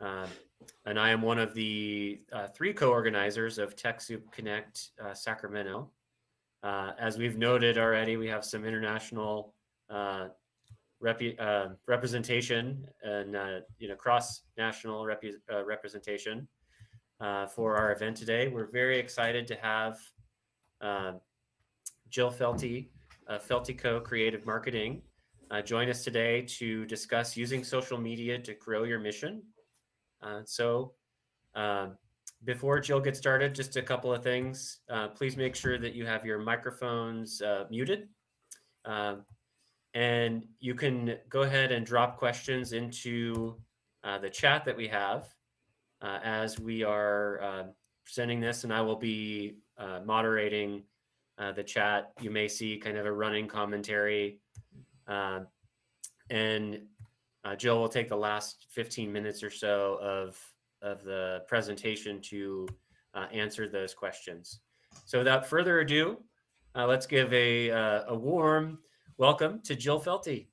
Uh, and I am one of the uh, three co-organizers of TechSoup Connect uh, Sacramento. Uh, as we've noted already, we have some international uh, uh, representation and you know cross-national rep- representation for our event today. We're very excited to have Jill Felty, Felty Co. Creative Marketing, join us today to discuss using social media to grow your mission uh, so uh, before Jill gets started, just a couple of things. Uh, please make sure that you have your microphones uh, muted. Um, and you can go ahead and drop questions into uh, the chat that we have uh, as we are presenting this, and I will be moderating the chat. You may see kind of a running commentary. and uh, Jill will take the last 15 minutes or so of, of the presentation to uh, answer those questions. So without further ado, uh, let's give a, uh, a warm welcome to Jill Felty.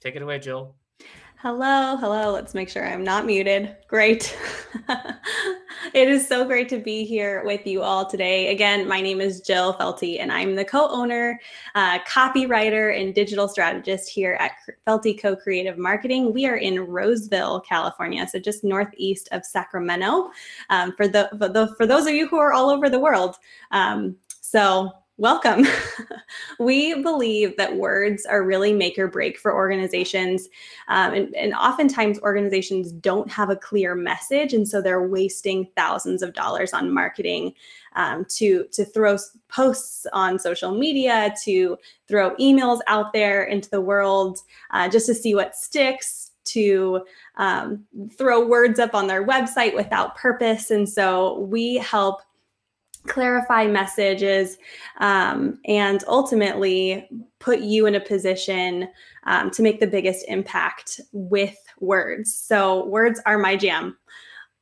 Take it away, Jill. Hello, hello. Let's make sure I'm not muted. Great. it is so great to be here with you all today. Again, my name is Jill Felty, and I'm the co owner, uh, copywriter, and digital strategist here at Felty Co Creative Marketing. We are in Roseville, California, so just northeast of Sacramento. Um, for, the, for, the, for those of you who are all over the world. Um, so, Welcome. we believe that words are really make or break for organizations. Um, and, and, oftentimes, organizations don't have a clear message. And so they're wasting thousands of dollars on marketing um, to, to throw posts on social media, to throw emails out there into the world uh, just to see what sticks, to um, throw words up on their website without purpose. And so we help clarify messages um, and ultimately put you in a position um, to make the biggest impact with words. So, words are my jam.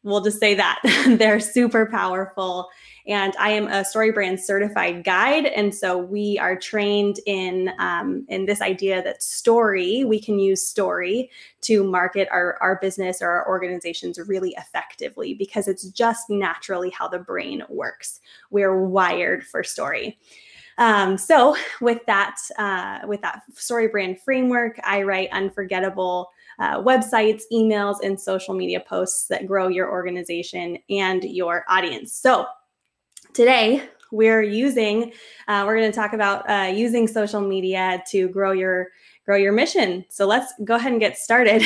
We'll just say that they're super powerful and I am a StoryBrand certified guide. And so we are trained in um, in this idea that story we can use story to market our our business or our organizations really effectively because it's just naturally how the brain works. We're wired for story. Um, so with that uh, with that StoryBrand framework, I write unforgettable. Uh, websites, emails, and social media posts that grow your organization and your audience. So, Today, we're using, uh, we're going to talk about uh, using social media to grow your grow your mission. So let's go ahead and get started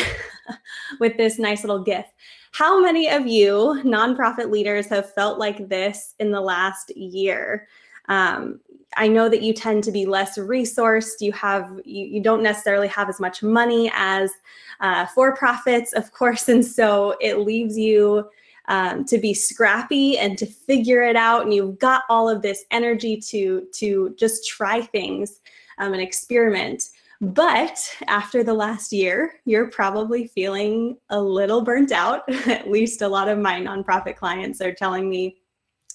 with this nice little gift. How many of you nonprofit leaders have felt like this in the last year? Um, I know that you tend to be less resourced. You have you, you don't necessarily have as much money as uh, for profits, of course, and so it leaves you um, to be scrappy and to figure it out. And you've got all of this energy to to just try things um, and experiment. But after the last year you're probably feeling a little burnt out. At least a lot of my nonprofit clients are telling me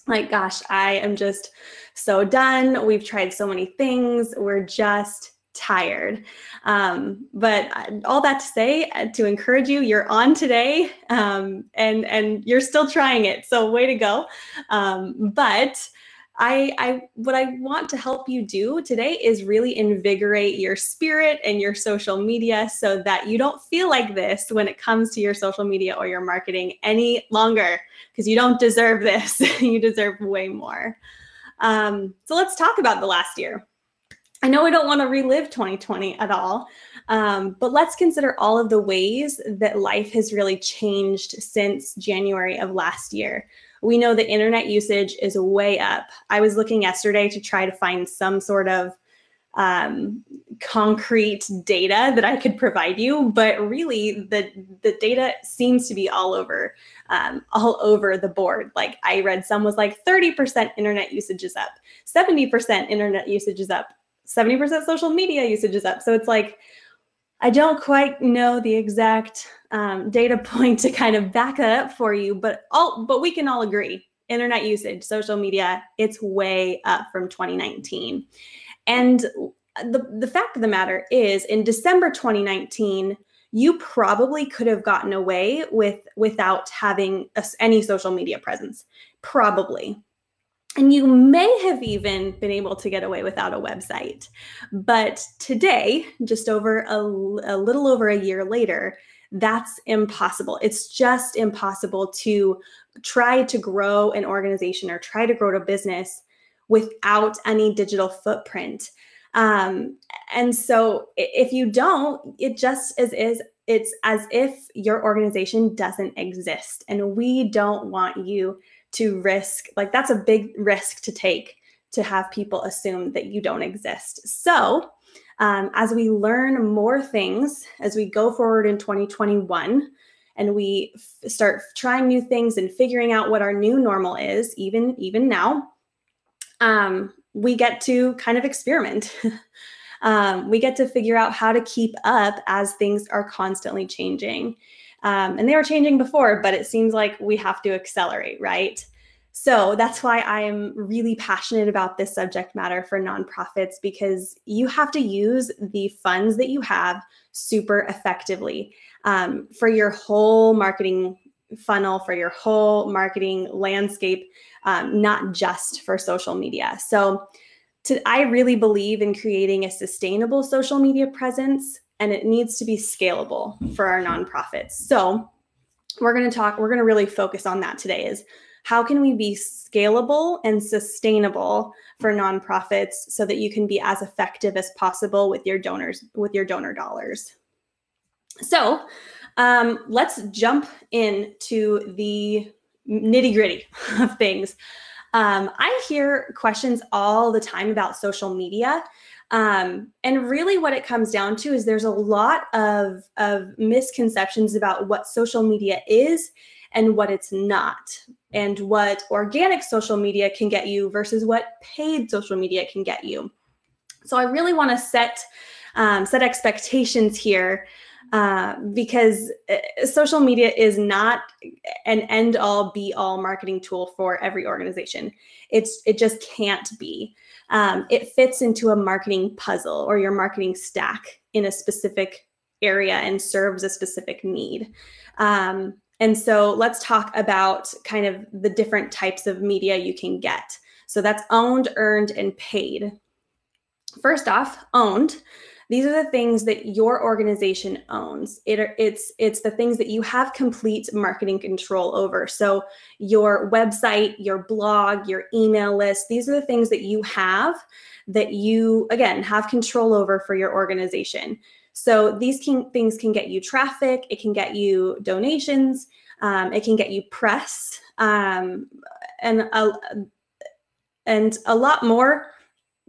like gosh i am just so done. We've tried so many things. We're just tired. Um, but all that to say, uh, to encourage you, you're on today, um, and and you're still trying it. So way to go. Um, but I, I what I want to help you do today is really invigorate your spirit and your social media so that you don't feel like this when it comes to your social media or your marketing any longer because you don't deserve this. you deserve way more. Um, so let's talk about the last year. I know we don't want to relive 2020 at all, um, but let's consider all of the ways that life has really changed since January of last year. We know that internet usage is way up. I was looking yesterday to try to find some sort of um, concrete data that I could provide you, but really the the data seems to be all over, um, all over the board. Like I read some was like 30% internet usage is up, 70% internet usage is up, 70% social media usage is up. So it's like, I don't quite know the exact um, data point to kind of back that up for you, but all but we can all agree internet usage, social media, it's way up from 2019. And the, the fact of the matter is, in December 2019, you probably could have gotten away with without having a, any social media presence. Probably. And you may have even been able to get away without a website. But today, just over a, a little over a year later, that's impossible. It's just impossible to try to grow an organization or try to grow a business without any digital footprint. Um, and so if you don't, it just is, is it's as if your organization doesn't exist. And we don't want you to risk, like that's a big risk to take to have people assume that you don't exist. So um, as we learn more things, as we go forward in 2021, and we f- start trying new things and figuring out what our new normal is, even even now, um, we get to kind of experiment. um, we get to figure out how to keep up as things are constantly changing. Um, and they were changing before, but it seems like we have to accelerate, right? So that's why I'm really passionate about this subject matter for nonprofits because you have to use the funds that you have super effectively um, for your whole marketing funnel, for your whole marketing landscape, um, not just for social media. So to, I really believe in creating a sustainable social media presence and it needs to be scalable for our nonprofits. So we're going to talk, we're going to really focus on that today is how can we be scalable and sustainable for nonprofits so that you can be as effective as possible with your donors, with your donor dollars. So um, let's jump into the nitty gritty of things. Um, I hear questions all the time about social media. Um, and really, what it comes down to is there's a lot of, of misconceptions about what social media is and what it's not, and what organic social media can get you versus what paid social media can get you. So I really want to set um, set expectations here uh, because uh, social media is not an end all be all marketing tool for every organization. It's it just can't be. Um, it fits into a marketing puzzle or your marketing stack in a specific area and serves a specific need. Um, and so let's talk about kind of the different types of media you can get. So that's owned, earned, and paid. First off, owned these are the things that your organization owns. It, it's it's the things that you have complete marketing control over. So your website your blog your email list these are the things that you have that you again have control over for your organization. So these can, things can get you traffic it can get you donations um, it can get you press um, and a, and a lot more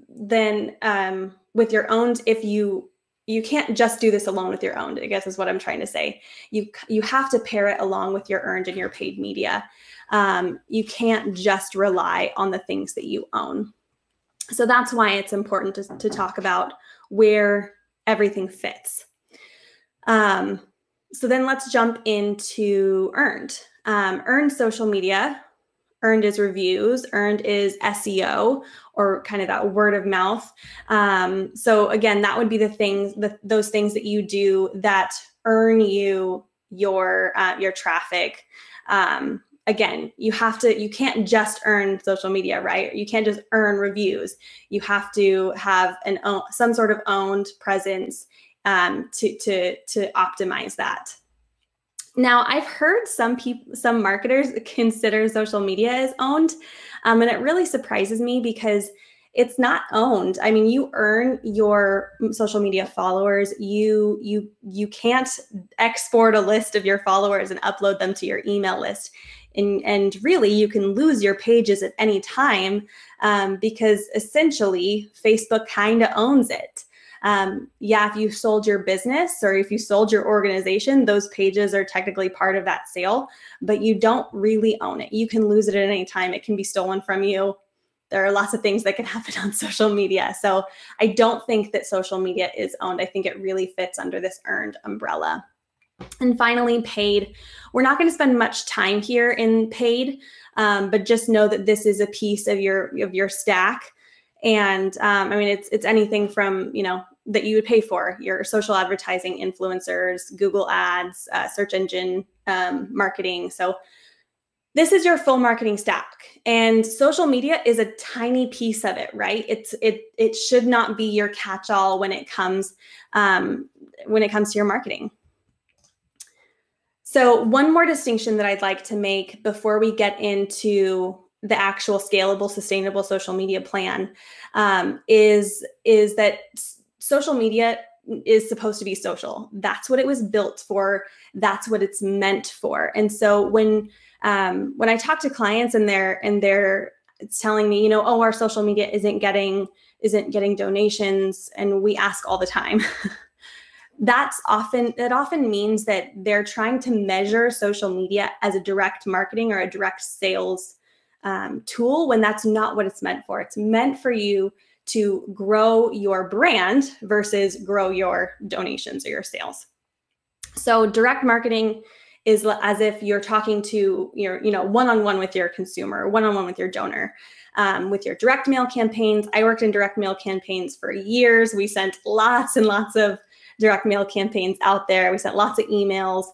than um, with your own if you you can't just do this alone with your own i guess is what i'm trying to say. You you have to pair it along with your earned and your paid media. Um, you can't just rely on the things that you own. So that's why it's important to, to talk about where everything fits. Um, so then let's jump into earned. Um, earned social media earned is reviews earned is seo or kind of that word of mouth. Um, so again that would be the things the, those things that you do that earn you your uh, your traffic. Um, again you have to you can't just earn social media right? You can't just earn reviews. You have to have an some sort of owned presence um, to to to optimize that now, I've heard some people, some marketers consider social media as owned, um, and it really surprises me because it's not owned. I mean, you earn your social media followers. You you you can't export a list of your followers and upload them to your email list. And, and really, you can lose your pages at any time um, because essentially Facebook kind of owns it um, yeah, if you sold your business or if you sold your organization, those pages are technically part of that sale, but you don't really own it. You can lose it at any time. It can be stolen from you. There are lots of things that can happen on social media. So I don't think that social media is owned. I think it really fits under this earned umbrella. And finally, paid. We're not going to spend much time here in paid, um, but just know that this is a piece of your of your stack. And um, I mean, it's it's anything from you know that you would pay for your social advertising influencers google ads uh, search engine um, marketing. So this is your full marketing stack. And social media is a tiny piece of it right? It's it it should not be your catch-all when it comes um, when it comes to your marketing. So one more distinction that i'd like to make before we get into the actual scalable sustainable social media plan um, is is that social media is supposed to be social that's what it was built for that's what it's meant for and so when um, when I talk to clients and they're and they're telling me, you know, oh, our social media isn't getting isn't getting donations, and we ask all the time. that's often that often means that they're trying to measure social media as a direct marketing or a direct sales um, tool when that's not what it's meant for. It's meant for you to grow your brand versus grow your donations or your sales. So direct marketing is as if you're talking to your, you know, one-on-one with your consumer, one-on-one with your donor. Um, with your direct mail campaigns, I worked in direct mail campaigns for years. We sent lots and lots of direct mail campaigns out there. We sent lots of emails.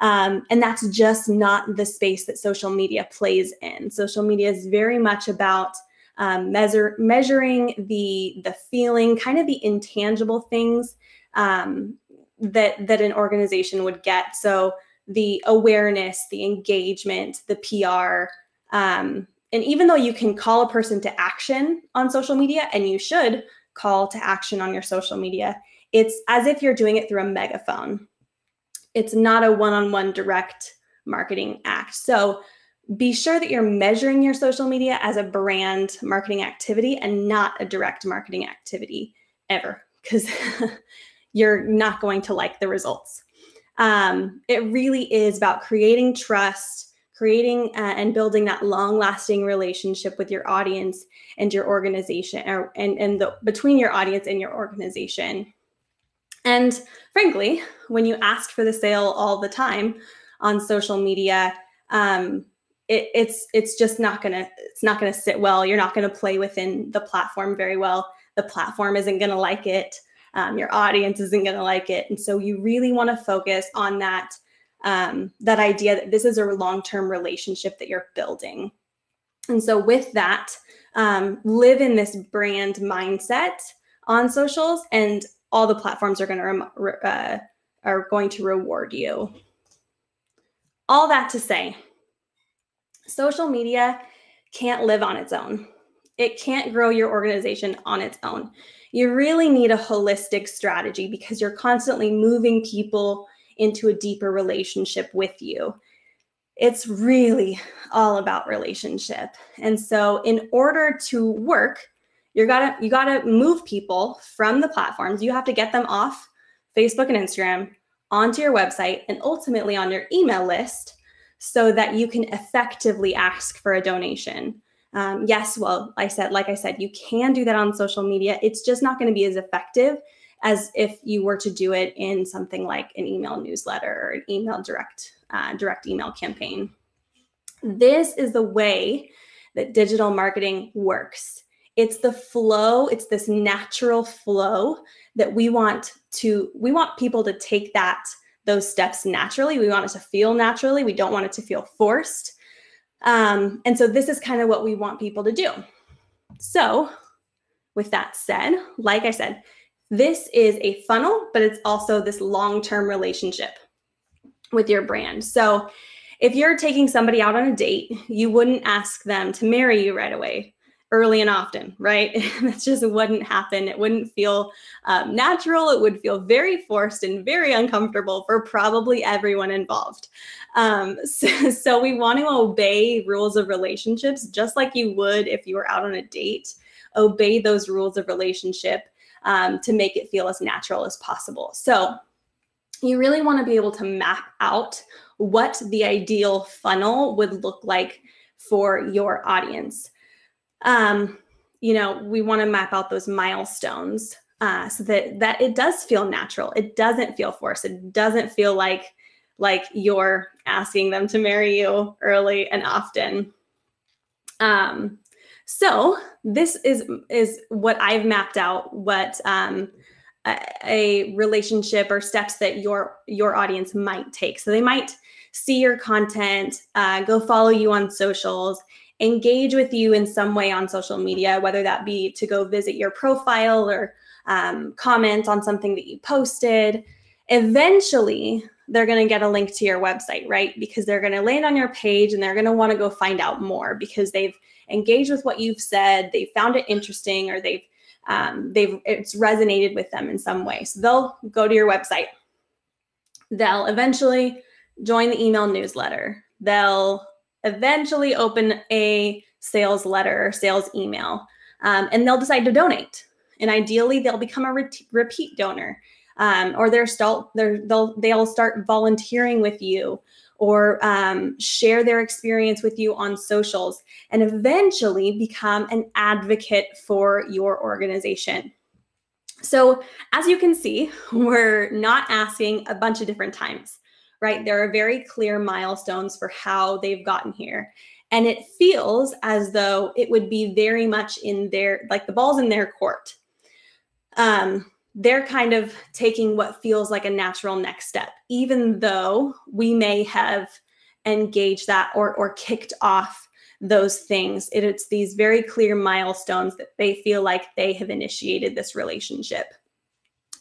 Um, and that's just not the space that social media plays in. Social media is very much about um, measure, measuring the the feeling, kind of the intangible things um, that that an organization would get. So the awareness, the engagement, the PR. Um, and even though you can call a person to action on social media, and you should call to action on your social media, it's as if you're doing it through a megaphone. It's not a one on one direct marketing act. So be sure that you're measuring your social media as a brand marketing activity and not a direct marketing activity ever, because you're not going to like the results. Um, it really is about creating trust, creating uh, and building that long-lasting relationship with your audience and your organization, or, and and the between your audience and your organization. And frankly, when you ask for the sale all the time on social media, um, it, it's it's just not gonna it's not gonna sit well. You're not gonna play within the platform very well. The platform isn't gonna like it um, your audience isn't to like it and so you really want to focus on that um, that idea that this is a long-term relationship that you're building and so with that um, live in this brand mindset on socials and all the platforms are going to uh, are going to reward you all that to say social media can't live on its own it can't grow your organization on its own you really need a holistic strategy because you're constantly moving people into a deeper relationship with you. It's really all about relationship. And so in order to work, you gotta you gotta move people from the platforms. You have to get them off Facebook and Instagram onto your website and ultimately on your email list so that you can effectively ask for a donation. Um, yes, well, I said, like I said, you can do that on social media. It's just not going to be as effective as if you were to do it in something like an email newsletter or an email direct uh, direct email campaign. This is the way that digital marketing works. It's the flow, it's this natural flow that we want to we want people to take that those steps naturally. We want it to feel naturally. We don't want it to feel forced. Um, and so this is kind of what we want people to do. So, with that said, like I said, this is a funnel, but it's also this long term relationship with your brand. So, if you're taking somebody out on a date, you wouldn't ask them to marry you right away early and often, right? that just wouldn't happen. It wouldn't feel um, natural. It would feel very forced and very uncomfortable for probably everyone involved. Um, so, so we want to obey rules of relationships just like you would if you were out on a date. Obey those rules of relationship um, to make it feel as natural as possible. So you really want to be able to map out what the ideal funnel would look like for your audience um, you know, we want to map out those milestones uh, so that that it does feel natural. It doesn't feel forced. It doesn't feel like like you're asking them to marry you early and often. Um, so this is is what I've mapped out. What um, a, a relationship or steps that your your audience might take. So they might see your content, uh, go follow you on socials, engage with you in some way on social media, whether that be to go visit your profile or um, comment on something that you posted. Eventually, they're going to get a link to your website, right? Because they're going to land on your page and they're going to want to go find out more because they've engaged with what you've said, they found it interesting, or they've um, they've it's resonated with them in some way. So they'll go to your website. They'll eventually join the email newsletter. They'll eventually open a sales letter, sales email, um, and they'll decide to donate. And ideally, they'll become a re- repeat donor, um, or they're start they're, they'll they'll start volunteering with you, or um, share their experience with you on socials, and eventually become an advocate for your organization. So, as you can see, we're not asking a bunch of different times right? There are very clear milestones for how they've gotten here. And it feels as though it would be very much in their, like the ball's in their court. Um, they're kind of taking what feels like a natural next step, even though we may have engaged that or, or kicked off those things. It, it's these very clear milestones that they feel like they have initiated this relationship.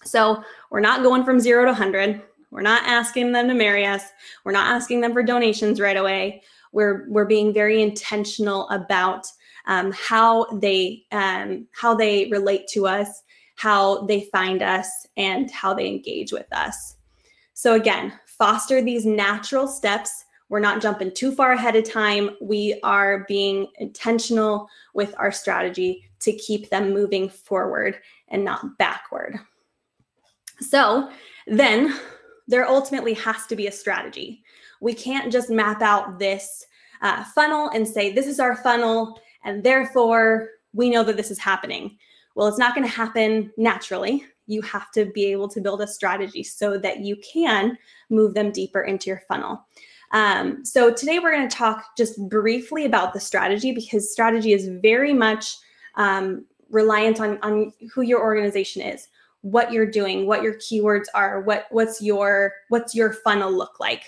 So we're not going from zero to 100. We're not asking them to marry us. We're not asking them for donations right away. We're we're being very intentional about um, how they um, how they relate to us, how they find us, and how they engage with us. So again, foster these natural steps. We're not jumping too far ahead of time. We are being intentional with our strategy to keep them moving forward and not backward. So then there ultimately has to be a strategy. We can't just map out this uh, funnel and say, this is our funnel, and therefore we know that this is happening. Well, it's not going to happen naturally. You have to be able to build a strategy so that you can move them deeper into your funnel. Um, so today we're going to talk just briefly about the strategy because strategy is very much um, reliant on, on who your organization is what you're doing, what your keywords are, what what's your what's your funnel look like.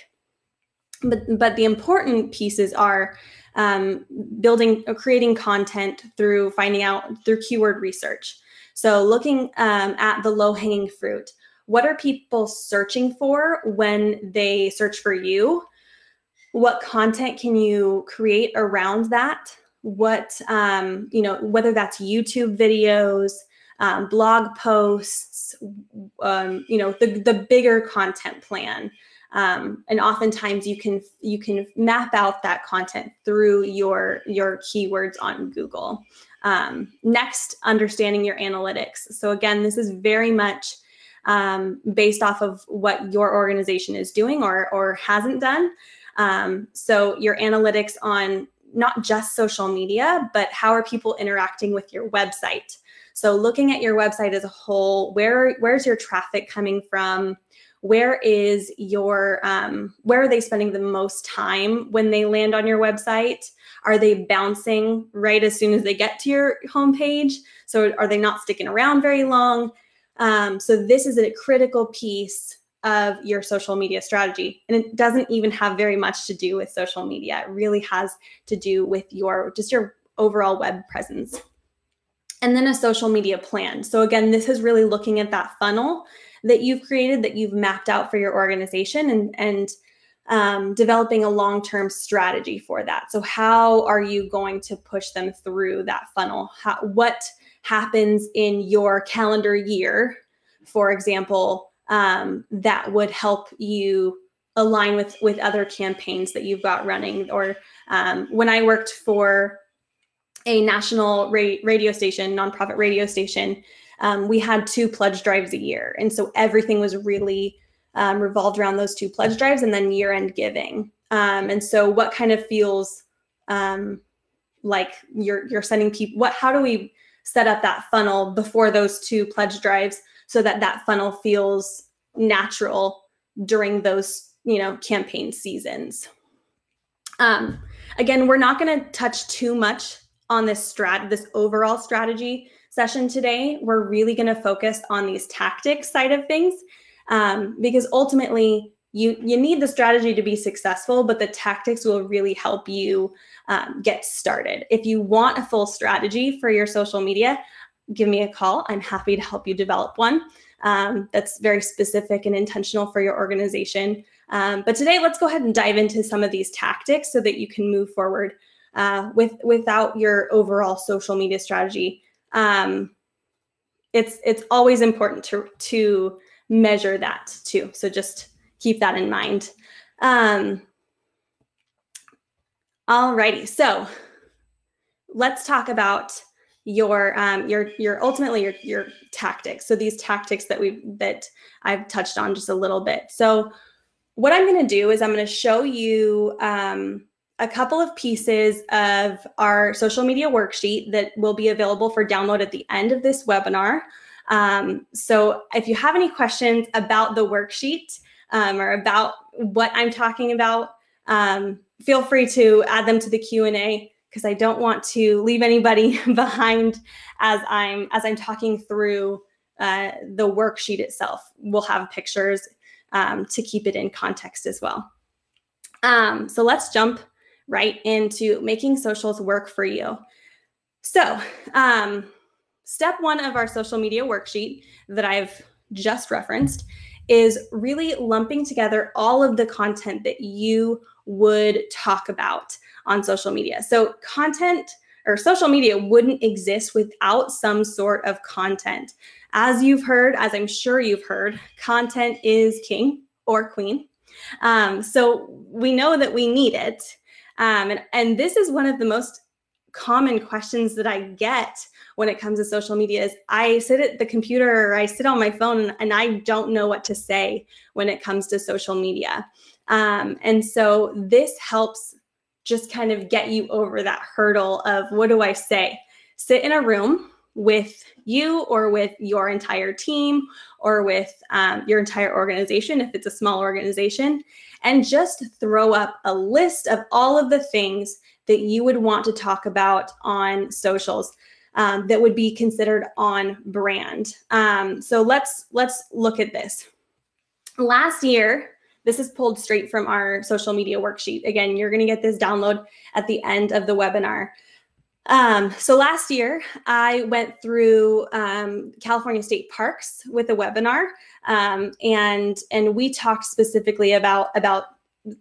But but the important pieces are um, building or creating content through finding out through keyword research. So looking um, at the low hanging fruit. What are people searching for when they search for you? What content can you create around that? What um, you know, whether that's YouTube videos, um, blog posts, um, you know, the, the bigger content plan. Um, and oftentimes you can you can map out that content through your your keywords on Google. Um, next, understanding your analytics. So again, this is very much um, based off of what your organization is doing or or hasn't done. Um, so your analytics on not just social media, but how are people interacting with your website? So looking at your website as a whole, where where's your traffic coming from? Where is your um, where are they spending the most time when they land on your website? Are they bouncing right as soon as they get to your homepage? So are they not sticking around very long? Um, so this is a critical piece of your social media strategy. And it doesn't even have very much to do with social media. It really has to do with your just your overall web presence and then a social media plan. So again, this is really looking at that funnel that you've created, that you've mapped out for your organization, and and um, developing a long-term strategy for that. So how are you going to push them through that funnel? How, what happens in your calendar year, for example, um, that would help you align with with other campaigns that you've got running? Or um, when I worked for a national ra- radio station, nonprofit radio station, um, we had two pledge drives a year. And so everything was really um, revolved around those two pledge drives and then year end giving. Um, and so what kind of feels um, like you're, you're sending people, what, how do we set up that funnel before those two pledge drives so that that funnel feels natural during those, you know, campaign seasons? Um, again, we're not going to touch too much on this strat this overall strategy session today, we're really going to focus on these tactics side of things um, because ultimately you you need the strategy to be successful, but the tactics will really help you um, get started. If you want a full strategy for your social media, give me a call. I'm happy to help you develop one um, that's very specific and intentional for your organization. Um, but today, let's go ahead and dive into some of these tactics so that you can move forward uh, with without your overall social media strategy. Um, it's it's always important to to measure that too. So just keep that in mind. Um, alrighty, so let's talk about your um, your your ultimately your your tactics. So these tactics that we that I've touched on just a little bit. So what I'm going to do is I'm going to show you um, a couple of pieces of our social media worksheet that will be available for download at the end of this webinar. Um, so if you have any questions about the worksheet um, or about what I'm talking about, um, feel free to add them to the Q&A because I don't want to leave anybody behind as I'm as I'm talking through uh, the worksheet itself. We'll have pictures um, to keep it in context as well. Um, so let's jump right into making socials work for you. So um, step one of our social media worksheet that I've just referenced is really lumping together all of the content that you would talk about on social media. So, content or social media wouldn't exist without some sort of content. As you've heard, as I'm sure you've heard, content is king or queen. Um, so, we know that we need it. Um, and, and this is one of the most common questions that I get when it comes to social media is I sit at the computer or I sit on my phone and I don't know what to say when it comes to social media. Um, and so this helps just kind of get you over that hurdle of what do I say? Sit in a room with you or with your entire team or with um, your entire organization if it's a small organization and just throw up a list of all of the things that you would want to talk about on socials um, that would be considered on brand um, so let's let's look at this last year this is pulled straight from our social media worksheet. Again, you're going to get this download at the end of the webinar. Um, so last year, I went through um, California State Parks with a webinar, um, and and we talked specifically about about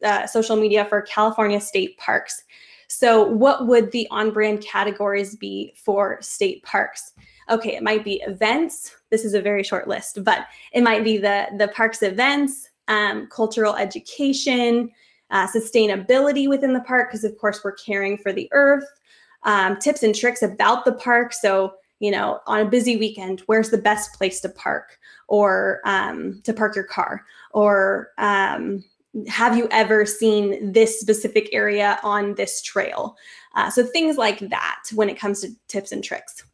uh, social media for California State Parks. So, what would the on-brand categories be for state parks? Okay, it might be events. This is a very short list, but it might be the the parks events, um, cultural education, uh, sustainability within the park, because of course we're caring for the earth, um, tips and tricks about the park. So, you know, on a busy weekend, where's the best place to park or um, to park your car? Or um, have you ever seen this specific area on this trail? Uh, so, things like that when it comes to tips and tricks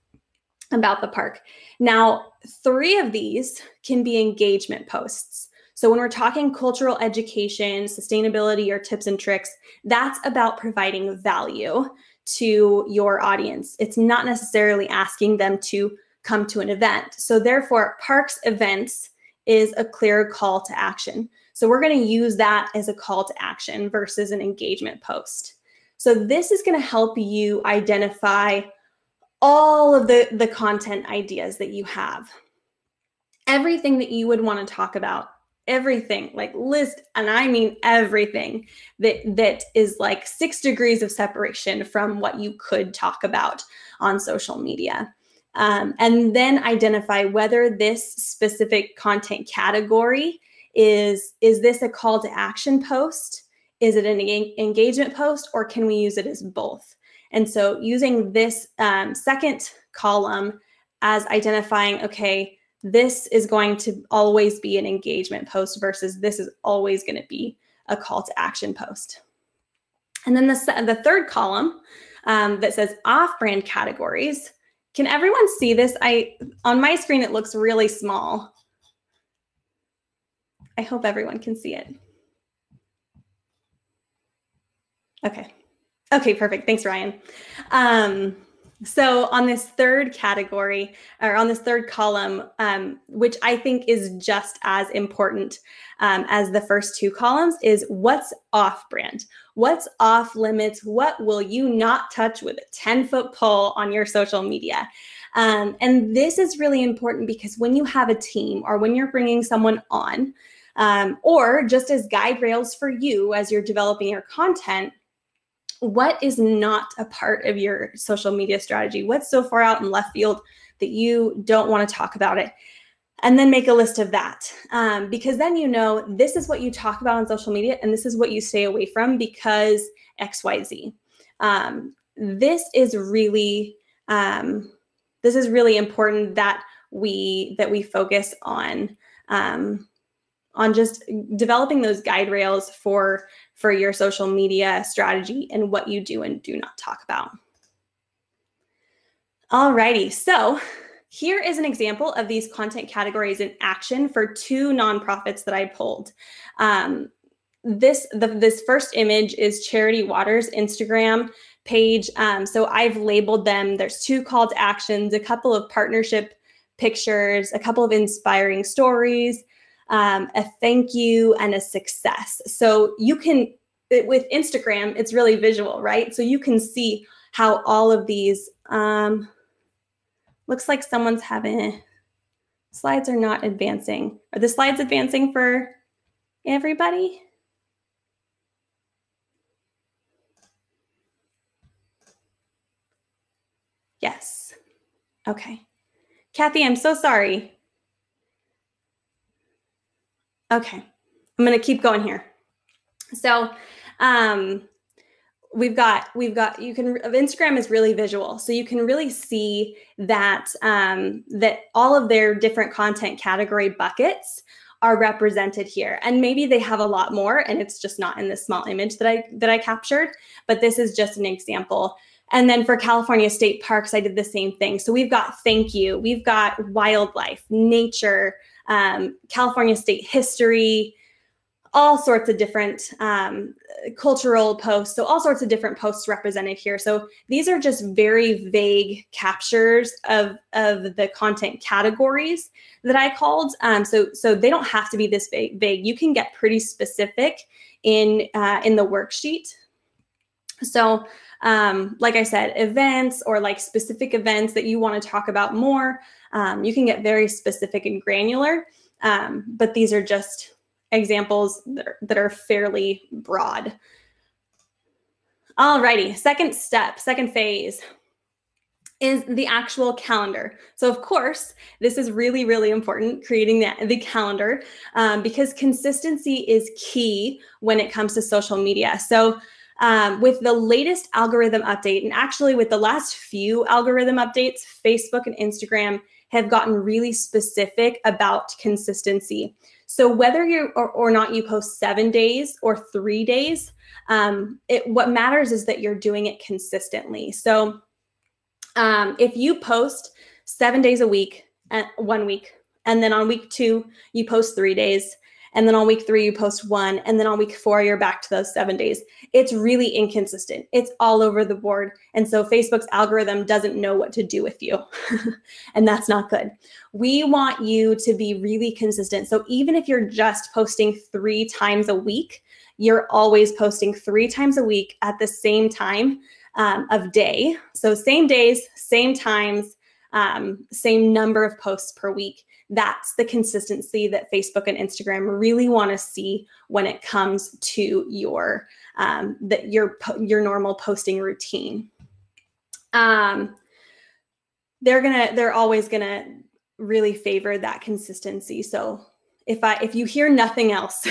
about the park. Now, three of these can be engagement posts. So when we're talking cultural education, sustainability, or tips and tricks, that's about providing value to your audience. It's not necessarily asking them to come to an event. So therefore, parks events is a clear call to action. So we're going to use that as a call to action versus an engagement post. So this is going to help you identify all of the, the content ideas that you have. Everything that you would want to talk about everything like list and i mean everything that that is like six degrees of separation from what you could talk about on social media. Um, and then identify whether this specific content category is is this a call to action post? Is it an engagement post or can we use it as both? And so using this um, second column as identifying okay this is going to always be an engagement post versus this is always going to be a call to action post. And then the, the third column um, that says off-brand categories. Can everyone see this? I on my screen it looks really small. I hope everyone can see it. Okay. Okay, perfect. Thanks, Ryan. Um, so on this third category or on this third column um, which i think is just as important um, as the first two columns is what's off brand what's off limits what will you not touch with a 10 foot pole on your social media? Um, and this is really important because when you have a team or when you're bringing someone on um, or just as guide rails for you as you're developing your content what is not a part of your social media strategy? What's so far out in left field that you don't want to talk about it? And then make a list of that um, because then you know this is what you talk about on social media and this is what you stay away from because XYZ. Um, this is really um, this is really important that we that we focus on um, on just developing those guide rails for for your social media strategy and what you do and do not talk about. Alrighty, so here is an example of these content categories in action for two nonprofits that I pulled. Um, this the, this first image is Charity Water's Instagram page. Um, so I've labeled them. There's two call to actions, a couple of partnership pictures, a couple of inspiring stories, um, a thank you, and a success. So you can, with Instagram, it's really visual, right? So you can see how all of these, um, looks like someone's having, slides are not advancing. Are the slides advancing for everybody? Yes. Okay. Kathy, I'm so sorry. Okay, I'm gonna keep going here. So um, we've got we've got you can Instagram is really visual, so you can really see that um, that all of their different content category buckets are represented here. And maybe they have a lot more and it's just not in this small image that i that i captured but this is just an example. And then for california state parks i did the same thing. So we've got thank you we've got wildlife nature um, California state history, all sorts of different um, cultural posts. So all sorts of different posts represented here. So these are just very vague captures of, of the content categories that I called. Um, so, so they don't have to be this vague. You can get pretty specific in, uh, in the worksheet. So um, like I said, events or like specific events that you want to talk about more, um, you can get very specific and granular, um, but these are just examples that are, that are fairly broad. Alrighty, second step, second phase is the actual calendar. So of course, this is really, really important, creating the, the calendar, um, because consistency is key when it comes to social media. So um, with the latest algorithm update, and actually with the last few algorithm updates, Facebook and Instagram have gotten really specific about consistency. So whether you or, or not you post seven days or three days, um, it, what matters is that you're doing it consistently. So um, if you post seven days a week, uh, one week, and then on week two you post three days, and then on week three, you post one. And then on week four, you're back to those seven days. It's really inconsistent. It's all over the board. And so Facebook's algorithm doesn't know what to do with you. and that's not good. We want you to be really consistent. So even if you're just posting three times a week, you're always posting three times a week at the same time um, of day. So same days, same times, um, same number of posts per week that's the consistency that Facebook and Instagram really want to see when it comes to your um, that your your normal posting routine. Um, they're gonna they're always gonna really favor that consistency. So if I if you hear nothing else,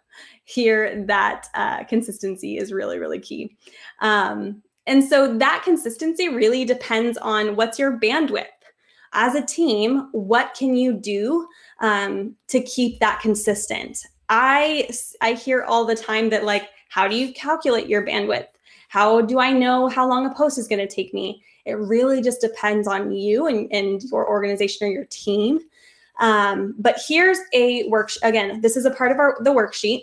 hear that uh, consistency is really really key. Um, and so that consistency really depends on what's your bandwidth as a team, what can you do um, to keep that consistent? I I hear all the time that like, how do you calculate your bandwidth? How do I know how long a post is going to take me? It really just depends on you and, and your organization or your team. Um, but here's a work again. This is a part of our the worksheet.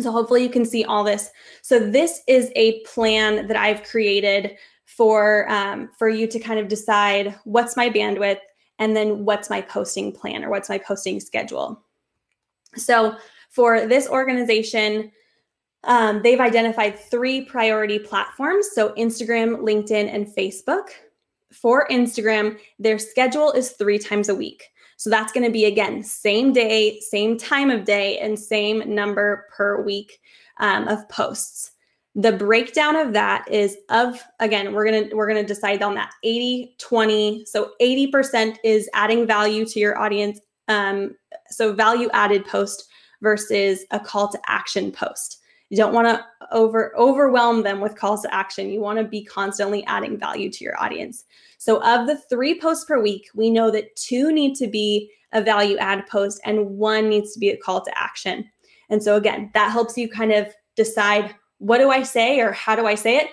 So hopefully you can see all this. So this is a plan that I've created for um, for you to kind of decide what's my bandwidth and then what's my posting plan or what's my posting schedule. So for this organization, um, they've identified three priority platforms so Instagram, LinkedIn, and Facebook. For Instagram, their schedule is three times a week. So that's going to be again, same day, same time of day, and same number per week um, of posts. The breakdown of that is of again, we're gonna we're gonna decide on that 80 20. So 80% is adding value to your audience. Um, so value added post versus a call to action post. You don't want to over overwhelm them with calls to action. You want to be constantly adding value to your audience. So of the 3 posts per week, we know that 2 need to be a value add post and 1 needs to be a call to action. And so again, that helps you kind of decide what do I say or how do I say it?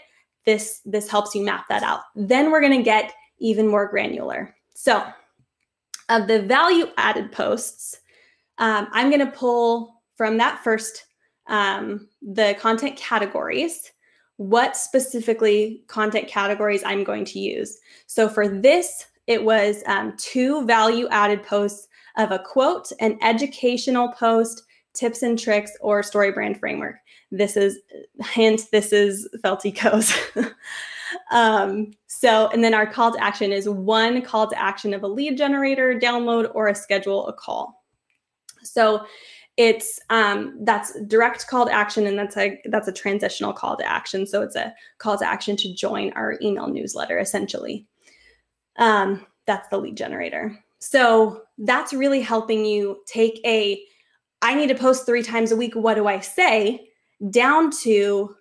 This this helps you map that out. Then we're going to get even more granular. So, of the value added posts, um, I'm going to pull from that first um, the content categories, what specifically content categories I'm going to use. So for this, it was um, two value added posts of a quote, an educational post, tips and tricks, or story brand framework. This is hint, this is Felty Co's. um, so, and then our call to action is one call to action of a lead generator, download, or a schedule a call. So it's um, that's direct call to action and that's a that's a transitional call to action. So it's a call to action to join our email newsletter essentially. Um, that's the lead generator. So that's really helping you take a i need to post three times a week. What do i say down to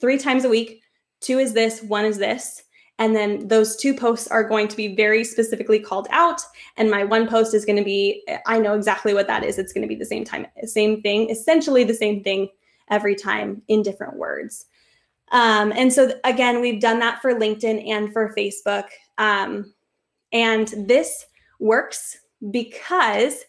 three times a week two is this one is this and then those two posts are going to be very specifically called out. And my one post is going to be, I know exactly what that is. It's going to be the same time, same thing, essentially the same thing every time in different words. Um, and so again, we've done that for LinkedIn and for Facebook. Um, and this works because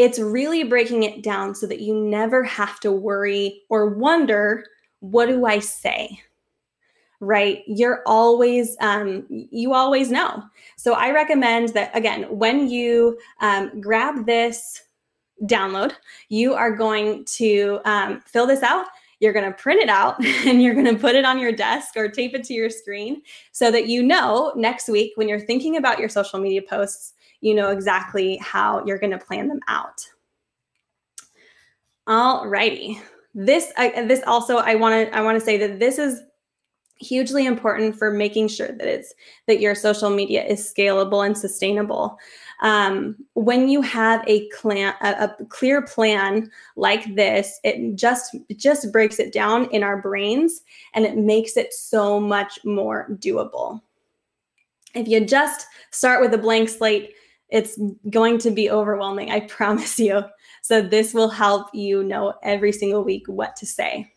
it's really breaking it down so that you never have to worry or wonder, what do I say? right you're always um, you always know so i recommend that again when you um, grab this download you are going to um, fill this out you're going to print it out and you're going to put it on your desk or tape it to your screen so that you know next week when you're thinking about your social media posts you know exactly how you're going to plan them out. All righty this uh, this also i want to i want to say that this is hugely important for making sure that it's that your social media is scalable and sustainable um, when you have a, a, a clear plan like this it just just breaks it down in our brains and it makes it so much more doable if you just start with a blank slate it's going to be overwhelming i promise you so this will help you know every single week what to say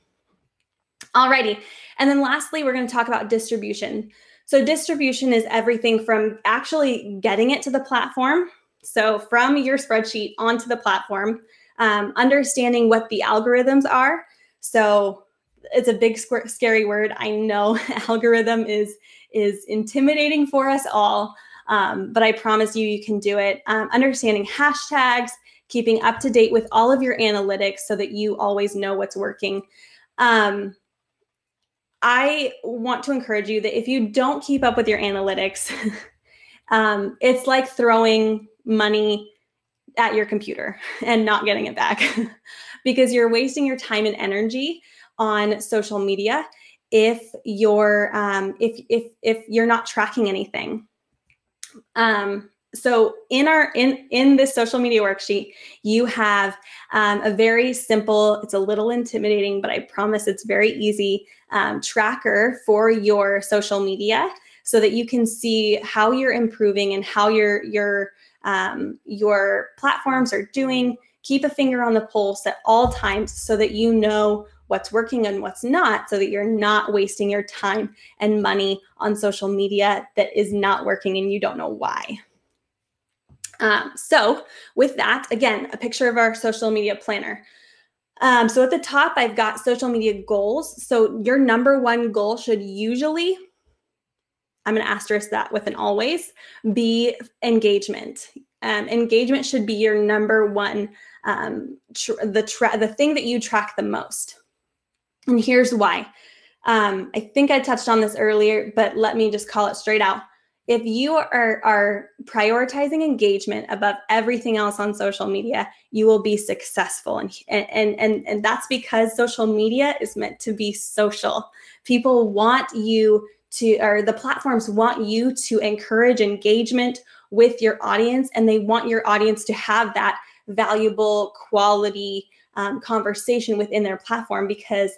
Alrighty. And then lastly, we're going to talk about distribution. So distribution is everything from actually getting it to the platform. So from your spreadsheet onto the platform, um, understanding what the algorithms are. So it's a big scary word. I know algorithm is is intimidating for us all, um, but I promise you, you can do it. Um, understanding hashtags, keeping up to date with all of your analytics so that you always know what's working. Um, I want to encourage you that if you don't keep up with your analytics, um, it's like throwing money at your computer and not getting it back because you're wasting your time and energy on social media if you're um, if if if you're not tracking anything. Um, so in our in in this social media worksheet you have um, a very simple it's a little intimidating but i promise it's very easy um, tracker for your social media so that you can see how you're improving and how your your um, your platforms are doing. Keep a finger on the pulse at all times so that you know what's working and what's not so that you're not wasting your time and money on social media that is not working and you don't know why um, so with that, again, a picture of our social media planner. Um, so at the top, I've got social media goals. So your number one goal should usually I'm going to asterisk that with an always, be engagement. Um, engagement should be your number one, um, the the thing that you track the most. And here's why. Um, I think I touched on this earlier, but let me just call it straight out. If you are, are prioritizing engagement above everything else on social media, you will be successful. And, and, and, and that's because social media is meant to be social. People want you to, or the platforms want you to encourage engagement with your audience, and they want your audience to have that valuable quality um, conversation within their platform because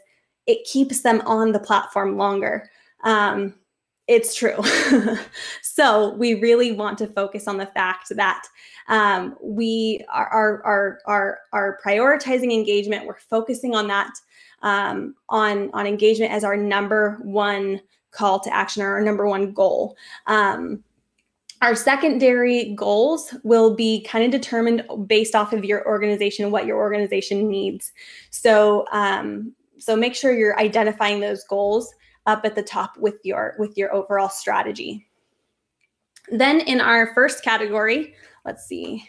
it keeps them on the platform longer. Um, it's true. so we really want to focus on the fact that um, we are, are, are, are, are prioritizing engagement. We're focusing on that, um, on, on engagement as our number one call to action or our number one goal. Um, our secondary goals will be kind of determined based off of your organization, what your organization needs. So, um, so make sure you're identifying those goals up at the top with your with your overall strategy. Then in our first category, let's see.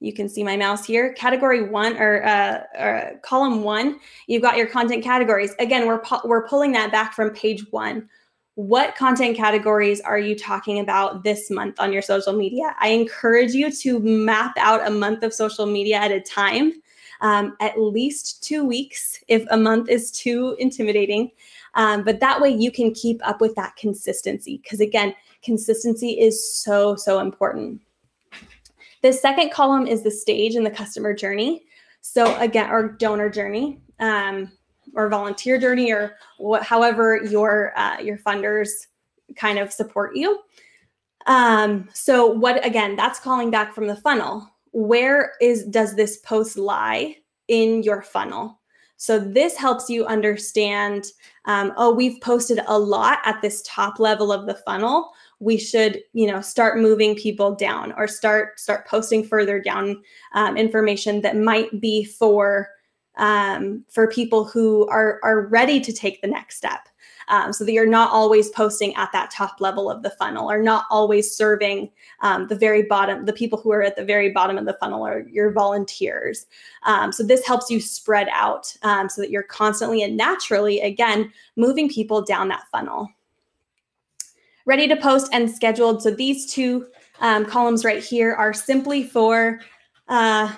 You can see my mouse here. Category one or, uh, or column one, you've got your content categories. Again, we're, we're pulling that back from page one. What content categories are you talking about this month on your social media? I encourage you to map out a month of social media at a time um, at least two weeks if a month is too intimidating. Um, but that way you can keep up with that consistency. Because again, consistency is so, so important. The second column is the stage in the customer journey. So again, or donor journey. Um, or volunteer journey or what, however your uh, your funders kind of support you. Um, so what again, that's calling back from the funnel where is does this post lie in your funnel? So this helps you understand, um, oh, we've posted a lot at this top level of the funnel. We should, you know, start moving people down or start start posting further down um, information that might be for um, for people who are are ready to take the next step um, so that you're not always posting at that top level of the funnel or not always serving um, the very bottom, the people who are at the very bottom of the funnel are your volunteers. Um, so this helps you spread out um, so that you're constantly and naturally, again, moving people down that funnel. Ready to post and scheduled. So these two um, columns right here are simply for uh,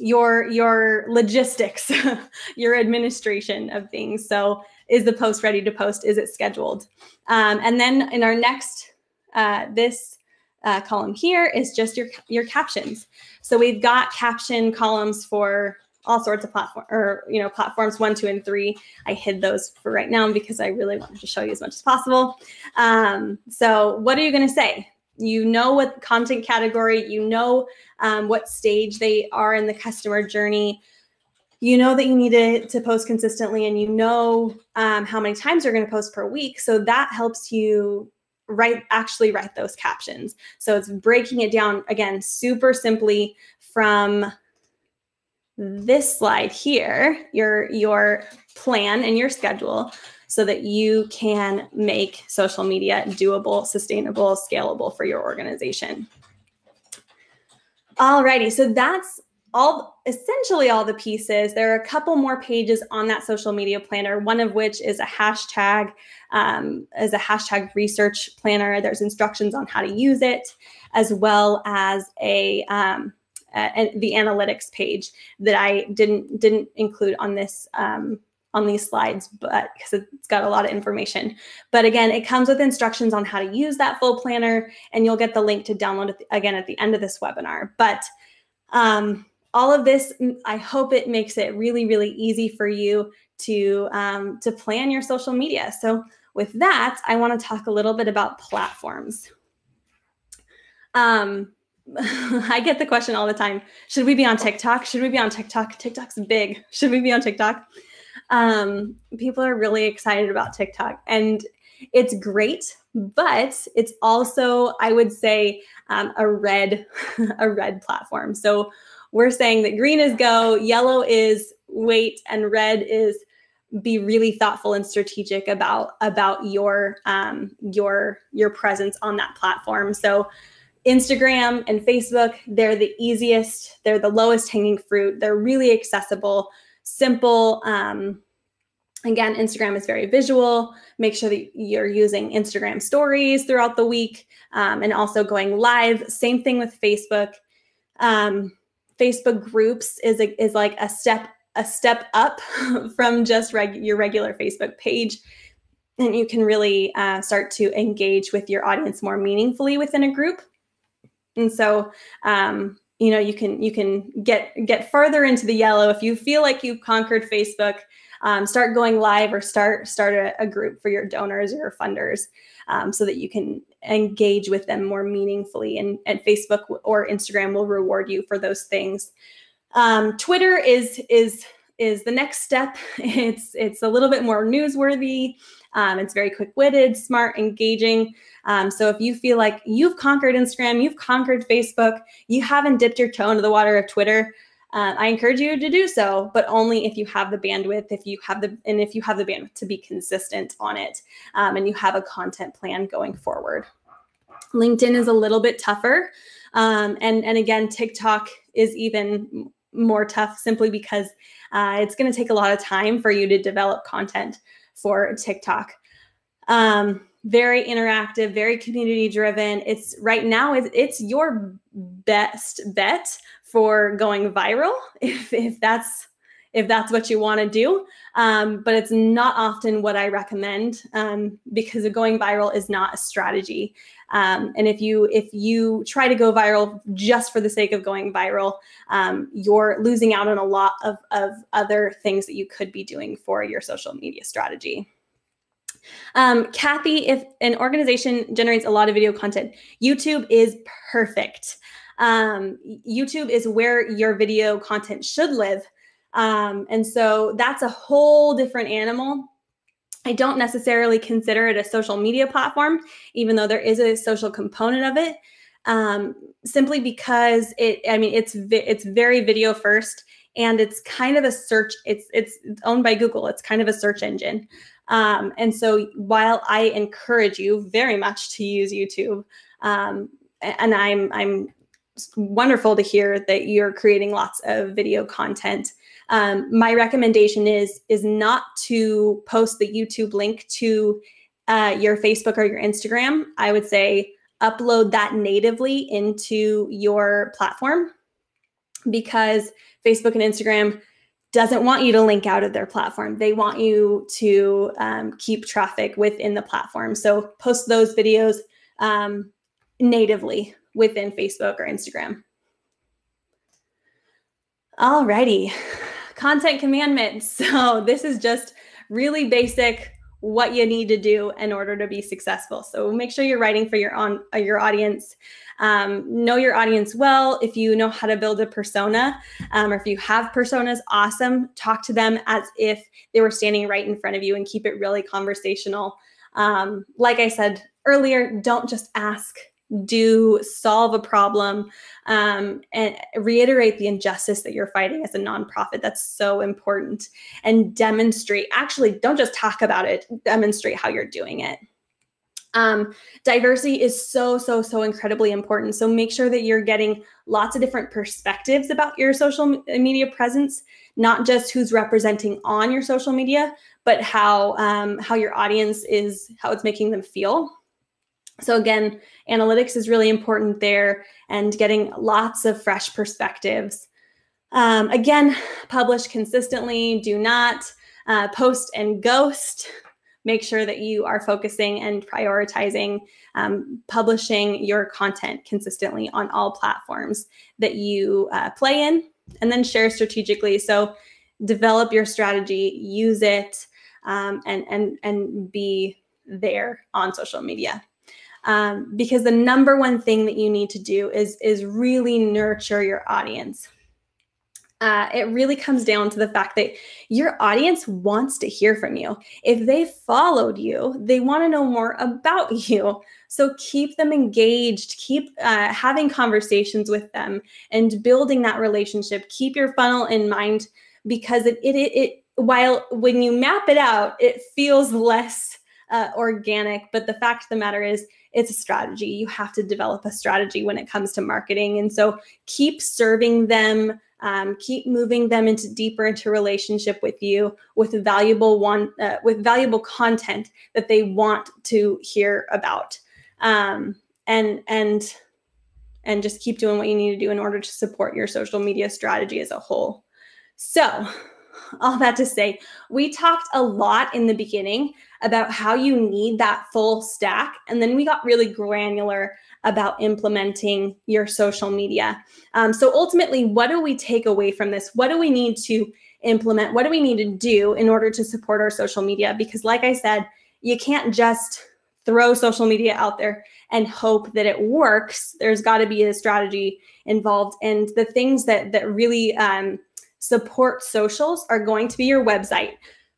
your your logistics, your administration of things. So is the post ready to post? Is it scheduled? Um, and then in our next, uh, this uh, column here is just your, your captions. So we've got caption columns for all sorts of platform or you know platforms one two and three i hid those for right now because i really wanted to show you as much as possible um, so what are you going to say you know what content category you know um, what stage they are in the customer journey you know that you need to, to post consistently and you know um, how many times you're going to post per week. So that helps you write actually write those captions. So it's breaking it down again super simply from this slide here your your plan and your schedule so that you can make social media doable sustainable scalable for your organization. Alrighty, so that's all essentially all the pieces. There are a couple more pages on that social media planner, one of which is a hashtag, um, is a hashtag research planner. There's instructions on how to use it, as well as a, um, the analytics page that I didn't didn't include on this um, on these slides, but because it's got a lot of information. But again, it comes with instructions on how to use that full planner, and you'll get the link to download it again at the end of this webinar. But um, all of this, mm, I hope it makes it really, really easy for you to, um, to plan your social media. So with that, I want to talk a little bit about platforms. Um, I get the question all the time, should we be on TikTok? Should we be on TikTok? TikTok's big. Should we be on TikTok? Um, people are really excited about TikTok and it's great, but it's also, I would say, um, a red, a red platform. So we're saying that green is go, yellow is wait, and red is be really thoughtful and strategic about about your um, your your presence on that platform. So Instagram and Facebook, they're the easiest, they're the lowest hanging fruit. They're really accessible, simple. Um, again, Instagram is very visual. Make sure that you're using Instagram stories throughout the week um, and also going live. Same thing with Facebook. Um, Facebook groups is a, is like a step a step up from just reg- your regular Facebook page. And you can really uh, start to engage with your audience more meaningfully within a group. And so, um, you know, you can you can get get further into the yellow if you feel like you've conquered Facebook. Um, start going live or start start a, a, group for your donors or your funders um, so that you can engage with them more meaningfully. And, and Facebook or Instagram will reward you for those things. Um, Twitter is is is the next step. It's it's a little bit more newsworthy. Um, it's very quick witted, smart, engaging. Um, so if you feel like you've conquered Instagram, you've conquered Facebook, you haven't dipped your toe into the water of Twitter, uh, I encourage you to do so, but only if you have the bandwidth, if you have the, and if you have the bandwidth to be consistent on it, um, and you have a content plan going forward. LinkedIn is a little bit tougher, um, and and again, TikTok is even more tough simply because uh, it's going to take a lot of time for you to develop content for TikTok. Um, very interactive, very community driven. It's right now it's, it's your best bet for going viral if, if that's if that's what you want to do. Um, but it's not often what I recommend um, because going viral is not a strategy. Um, and if you if you try to go viral just for the sake of going viral, um, you're losing out on a lot of, of other things that you could be doing for your social media strategy. Um, Kathy, if an organization generates a lot of video content, YouTube is perfect. Um, YouTube is where your video content should live. Um, and so that's a whole different animal. I don't necessarily consider it a social media platform, even though there is a social component of it. Um, simply because it, I mean, it's it's very video first, and it's kind of a search. It's it's owned by Google. It's kind of a search engine. Um, and so while I encourage you very much to use YouTube, um, and I'm I'm wonderful to hear that you're creating lots of video content. Um, my recommendation is is not to post the YouTube link to uh, your Facebook or your Instagram. I would say upload that natively into your platform because Facebook and Instagram doesn't want you to link out of their platform. They want you to um, keep traffic within the platform. So post those videos um, natively within Facebook or Instagram. Alrighty, content commandments. So this is just really basic what you need to do in order to be successful. So make sure you're writing for your on uh, your audience. Um, know your audience well. If you know how to build a persona, um, or if you have personas, awesome. Talk to them as if they were standing right in front of you, and keep it really conversational. Um, like I said earlier, don't just ask do solve a problem um, and reiterate the injustice that you're fighting as a nonprofit. That's so important. And demonstrate actually don't just talk about it demonstrate how you're doing it. Um, diversity is so so so incredibly important. So make sure that you're getting lots of different perspectives about your social media presence not just who's representing on your social media but how um, how your audience is how it's making them feel so again, analytics is really important there and getting lots of fresh perspectives. Um, again, publish consistently. Do not uh, post and ghost. Make sure that you are focusing and prioritizing um, publishing your content consistently on all platforms that you uh, play in, and then share strategically. So develop your strategy, use it, um, and and and be there on social media um, because the number one thing that you need to do is is really nurture your audience. Uh, it really comes down to the fact that your audience wants to hear from you. If they followed you, they want to know more about you. So keep them engaged, keep uh, having conversations with them and building that relationship. Keep your funnel in mind because it, it, it, it while when you map it out, it feels less uh, organic. But the fact of the matter is, it's a strategy. You have to develop a strategy when it comes to marketing. And so keep serving them. Um, keep moving them into deeper into relationship with you with valuable one uh, with valuable content that they want to hear about um, and and and just keep doing what you need to do in order to support your social media strategy as a whole so all that to say, we talked a lot in the beginning about how you need that full stack. And then we got really granular about implementing your social media. Um, so ultimately, what do we take away from this? What do we need to implement? What do we need to do in order to support our social media? Because, like I said, you can't just throw social media out there and hope that it works. There's got to be a strategy involved. And the things that that really um, support socials are going to be your website.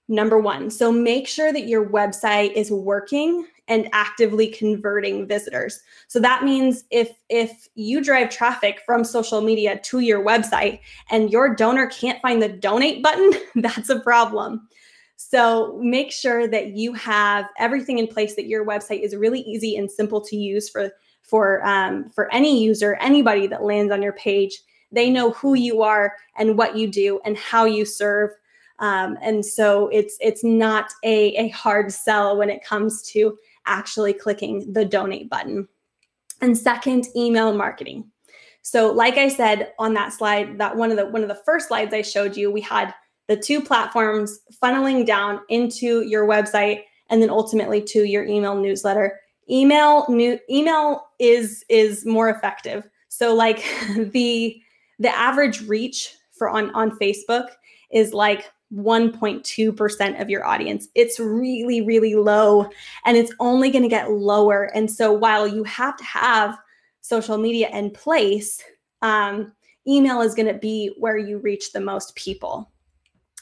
Number one. So make sure that your website is working and actively converting visitors. So that means if if you drive traffic from social media to your website and your donor can't find the donate button, that's a problem. So make sure that you have everything in place that your website is really easy and simple to use for for um, for any user, anybody that lands on your page they know who you are and what you do and how you serve. Um, and so it's it's not a, a hard sell when it comes to actually clicking the donate button. And second, email marketing. So like I said on that slide, that one of the one of the first slides I showed you, we had the two platforms funneling down into your website and then ultimately to your email newsletter. Email new email is is more effective. So like the the average reach for on on Facebook is like 1.2% of your audience. It's really, really low and it's only going to get lower. And so while you have to have social media in place, um, email is going to be where you reach the most people.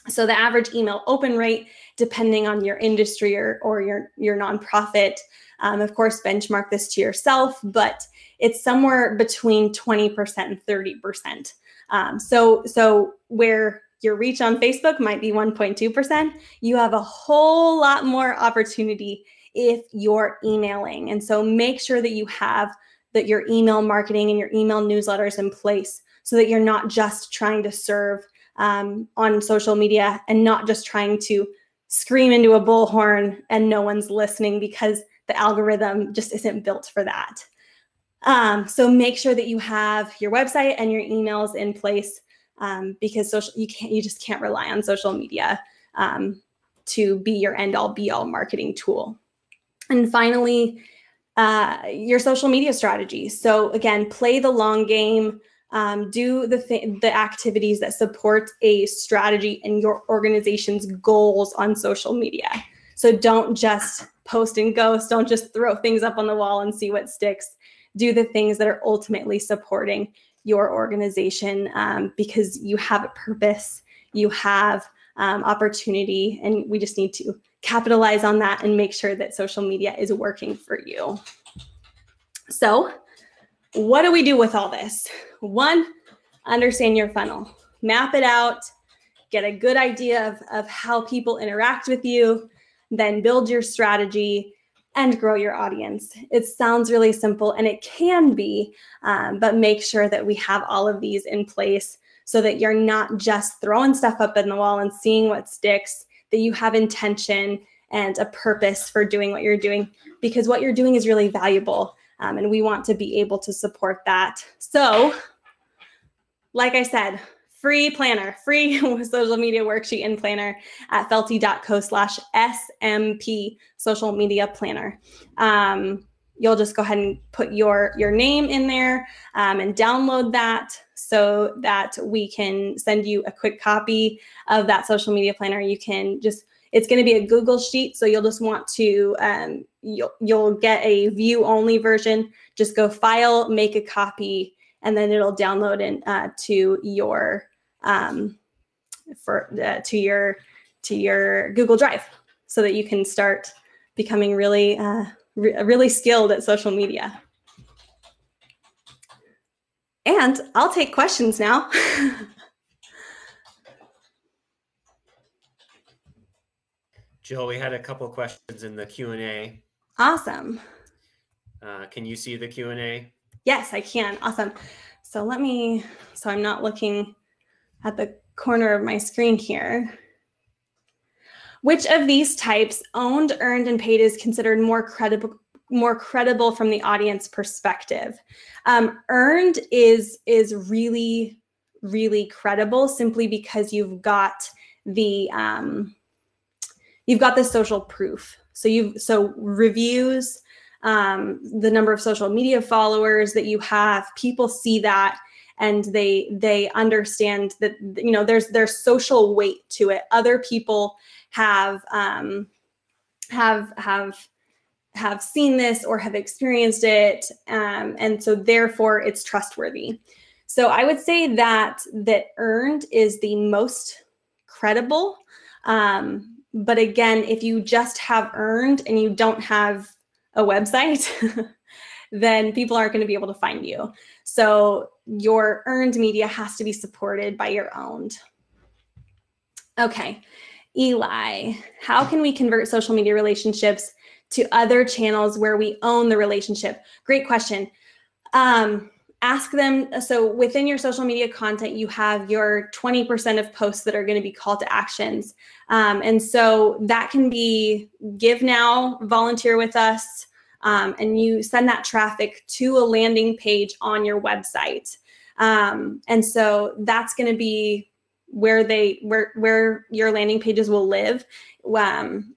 So the average email open rate, depending on your industry or, or your, your nonprofit, um, of course, benchmark this to yourself, but it's somewhere between 20% and 30%. Um, so, so where your reach on Facebook might be 1.2%, you have a whole lot more opportunity if you're emailing. And so make sure that you have that your email marketing and your email newsletters in place so that you're not just trying to serve um, on social media and not just trying to scream into a bullhorn and no one's listening because the algorithm just isn't built for that. Um, so make sure that you have your website and your emails in place um, because social you can't you just can't rely on social media um, to be your end all be all marketing tool. And finally, uh, your social media strategy. So again, play the long game. Um, do the th- the activities that support a strategy and your organization's goals on social media. So don't just post and ghost. Don't just throw things up on the wall and see what sticks do the things that are ultimately supporting your organization um, because you have a purpose, you have um, opportunity, and we just need to capitalize on that and make sure that social media is working for you. So, what do we do with all this? One, understand your funnel, map it out, get a good idea of, of how people interact with you, then build your strategy and grow your audience. It sounds really simple and it can be, um, but make sure that we have all of these in place so that you're not just throwing stuff up in the wall and seeing what sticks, that you have intention and a purpose for doing what you're doing because what you're doing is really valuable. Um, and we want to be able to support that. So, like I said, free planner, free social media worksheet and planner at felty.co slash SMP social media planner. Um, you'll just go ahead and put your, your name in there um, and download that so that we can send you a quick copy of that social media planner. You can just, it's going to be a Google sheet. So you'll just want to, um, you'll, you'll get a view only version. Just go file, make a copy, and then it'll download in uh, to your um, for uh, to your to your Google Drive so that you can start becoming really uh, re- really skilled at social media. And I'll take questions now. Jill, we had a couple questions in the Q and A. Awesome. Uh, can you see the Q and A? Yes, I can. Awesome. So let me. So I'm not looking at the corner of my screen here. Which of these types, owned, earned, and paid, is considered more credible more credible from the audience perspective? Um, earned is is really really credible simply because you've got the um, you've got the social proof. So you so reviews, um, the number of social media followers that you have, people see that and they they understand that you know there's there's social weight to it other people have um have have have seen this or have experienced it um, and so therefore it's trustworthy so i would say that that earned is the most credible um, but again if you just have earned and you don't have a website then people aren't going to be able to find you. So your earned media has to be supported by your owned. Okay, Eli, how can we convert social media relationships to other channels where we own the relationship? Great question. Um, ask them. So within your social media content, you have your 20% of posts that are going to be call to actions. Um, and so that can be give now, volunteer with us, um, and you send that traffic to a landing page on your website. Um, and so that's going to be where they where where your landing pages will live. Um,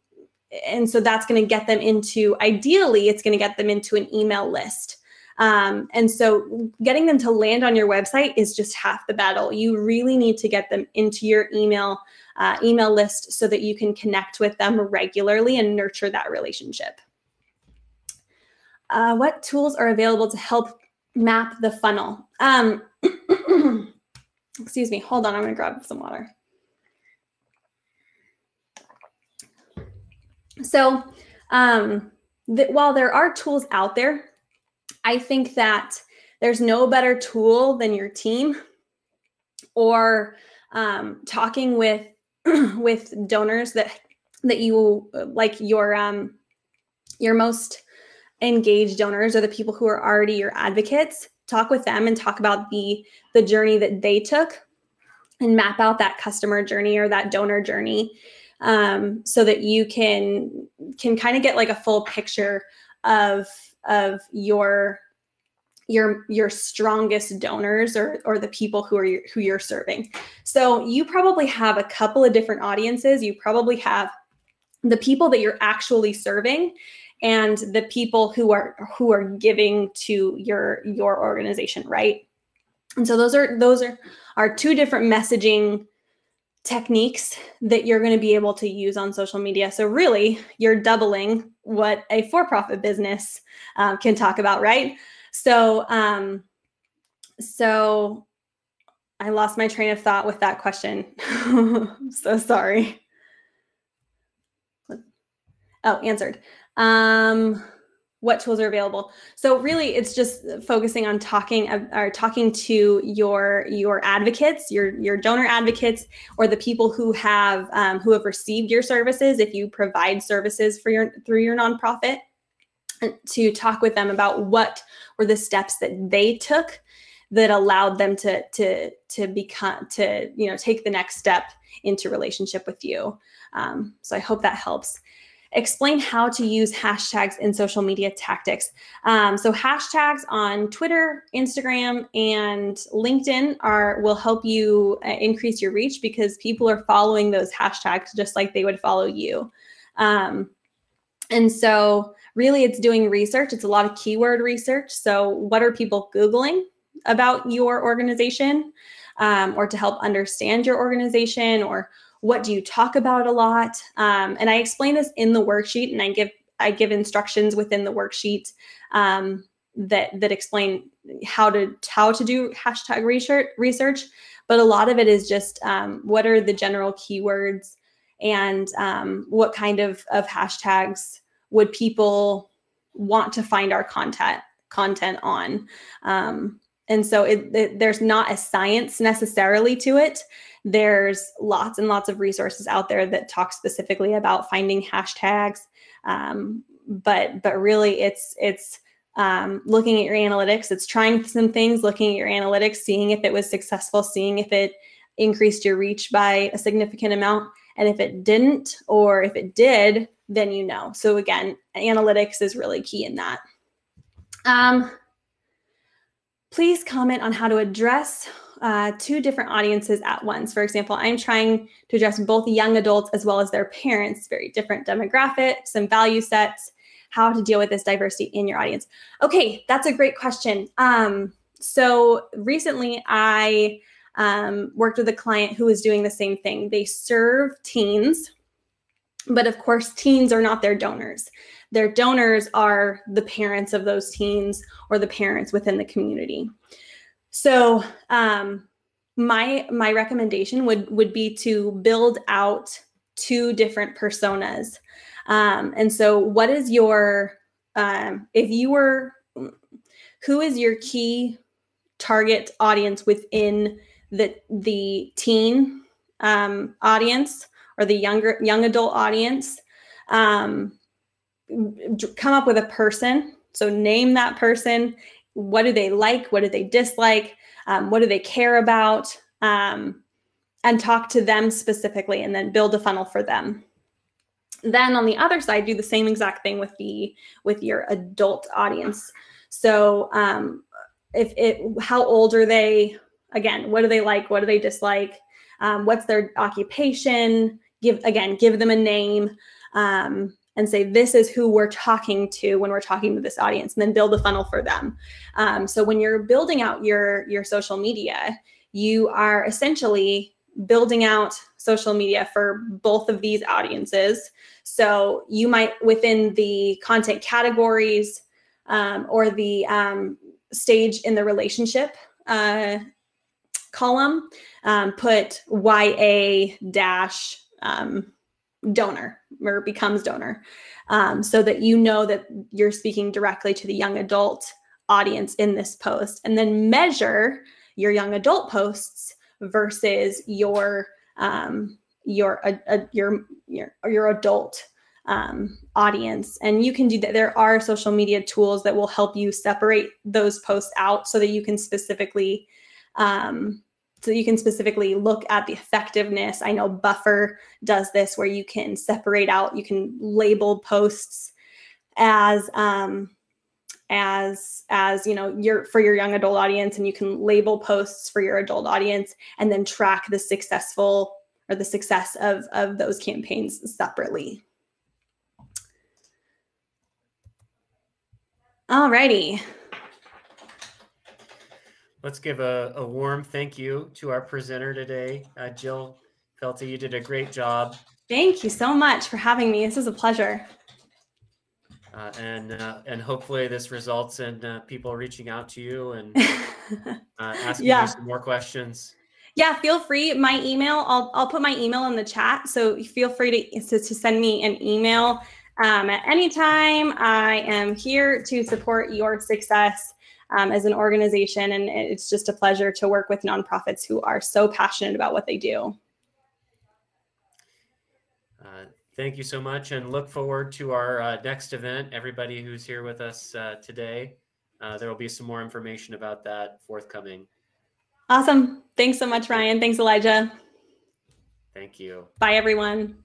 and so that's going to get them into ideally it's going to get them into an email list. Um, and so getting them to land on your website is just half the battle. You really need to get them into your email uh, email list so that you can connect with them regularly and nurture that relationship. Uh, what tools are available to help map the funnel? Um, excuse me, hold on, I'm gonna grab some water. So um, th while there are tools out there, I think that there's no better tool than your team or um, talking with with donors that that you like your um, your most engaged donors or the people who are already your advocates talk with them and talk about the the journey that they took and map out that customer journey or that donor journey um, so that you can can kind of get like a full picture of of your your your strongest donors or or the people who are who you're serving. So you probably have a couple of different audiences. You probably have the people that you're actually serving and the people who are who are giving to your your organization right? And so those are those are are two different messaging techniques that you're going to be able to use on social media. So really you're doubling what a for-profit business um, can talk about right? So um so i lost my train of thought with that question. So sorry. Oh answered. Um, what tools are available. So really it's just focusing on talking or talking to your your advocates your your donor advocates or the people who have um, who have received your services if you provide services for your through your nonprofit to talk with them about what were the steps that they took that allowed them to to to become to you know take the next step into relationship with you. Um, so i hope that helps explain how to use hashtags in social media tactics. Um, so hashtags on Twitter, Instagram, and LinkedIn are will help you uh, increase your reach because people are following those hashtags just like they would follow you. Um, and so really it's doing research. It's a lot of keyword research. So what are people Googling about your organization um, or to help understand your organization or what do you talk about a lot? Um, and i explain this in the worksheet and i give i give instructions within the worksheet um, that that explain how to how to do hashtag research research. But a lot of it is just um, what are the general keywords and um, what kind of of hashtags would people want to find our content content on? Um, and so it, it, there's not a science necessarily to it there's lots and lots of resources out there that talk specifically about finding hashtags. Um, but but really it's it's um, looking at your analytics. It's trying some things, looking at your analytics, seeing if it was successful, seeing if it increased your reach by a significant amount. And if it didn't, or if it did, then you know. So again, analytics is really key in that. Um, please comment on how to address uh, two different audiences at once. For example, I'm trying to address both young adults as well as their parents, very different demographics and value sets, how to deal with this diversity in your audience. Okay, that's a great question. Um, so recently I um, worked with a client who was doing the same thing. They serve teens, but of course, teens are not their donors. Their donors are the parents of those teens or the parents within the community. So, um, my my recommendation would would be to build out two different personas. Um, and so, what is your um, if you were who is your key target audience within the the teen um, audience or the younger young adult audience um, come up with a person. So name that person. What do they like? What do they dislike? Um, what do they care about? Um, and talk to them specifically and then build a funnel for them. Then on the other side do the same exact thing with the with your adult audience. So um, if it how old are they? Again, what do they like? What do they dislike? Um, what's their occupation? Give again, give them a name. Um, and say this is who we're talking to when we're talking to this audience, and then build a funnel for them. Um, so when you're building out your your social media, you are essentially building out social media for both of these audiences. So you might within the content categories um, or the um, stage in the relationship uh, column, um, put YA dash um, donor or becomes donor. Um, so that you know that you're speaking directly to the young adult audience in this post and then measure your young adult posts versus your um, your uh, uh, your your your adult um, audience. And you can do that. There are social media tools that will help you separate those posts out so that you can specifically um, so you can specifically look at the effectiveness. I know Buffer does this where you can separate out, you can label posts as um, as as you know your for your young adult audience and you can label posts for your adult audience and then track the successful or the success of of those campaigns separately. All righty. Let's give a, a warm thank you to our presenter today, uh, Jill Felty. You did a great job. Thank you so much for having me. This is a pleasure. Uh, and uh, and hopefully this results in uh, people reaching out to you and uh, asking yeah. you some more questions. Yeah, feel free. My email, I'll I'll put my email in the chat. So feel free to to, to send me an email um, at any time. I am here to support your success um, as an organization. And it's just a pleasure to work with nonprofits who are so passionate about what they do. Uh, thank you so much and look forward to our uh, next event. Everybody who's here with us uh, today, uh, there will be some more information about that forthcoming. Awesome. Thanks so much, Ryan. Thanks, Elijah. Thank you. Bye, everyone.